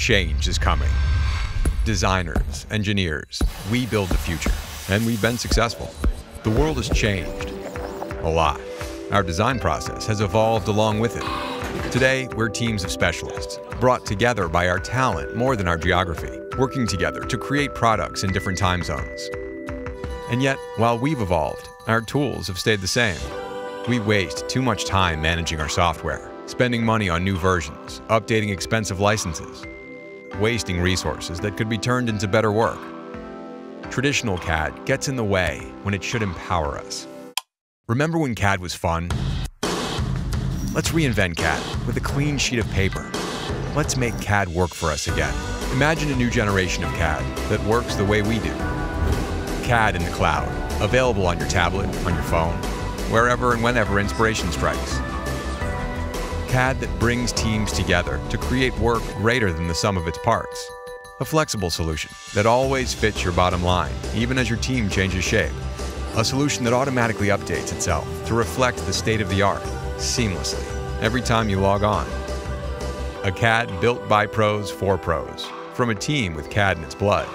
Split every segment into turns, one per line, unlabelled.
Change is coming. Designers, engineers, we build the future, and we've been successful. The world has changed. A lot. Our design process has evolved along with it. Today, we're teams of specialists, brought together by our talent more than our geography, working together to create products in different time zones. And yet, while we've evolved, our tools have stayed the same. We waste too much time managing our software, spending money on new versions, updating expensive licenses, wasting resources that could be turned into better work. Traditional CAD gets in the way when it should empower us. Remember when CAD was fun? Let's reinvent CAD with a clean sheet of paper. Let's make CAD work for us again. Imagine a new generation of CAD that works the way we do. CAD in the cloud, available on your tablet, on your phone, wherever and whenever inspiration strikes. CAD that brings teams together to create work greater than the sum of its parts. A flexible solution that always fits your bottom line, even as your team changes shape. A solution that automatically updates itself to reflect the state of the art seamlessly every time you log on. A CAD built by pros for pros, from a team with CAD in its blood.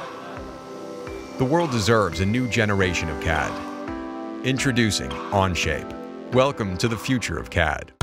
The world deserves a new generation of CAD. Introducing Onshape. Welcome to the future of CAD.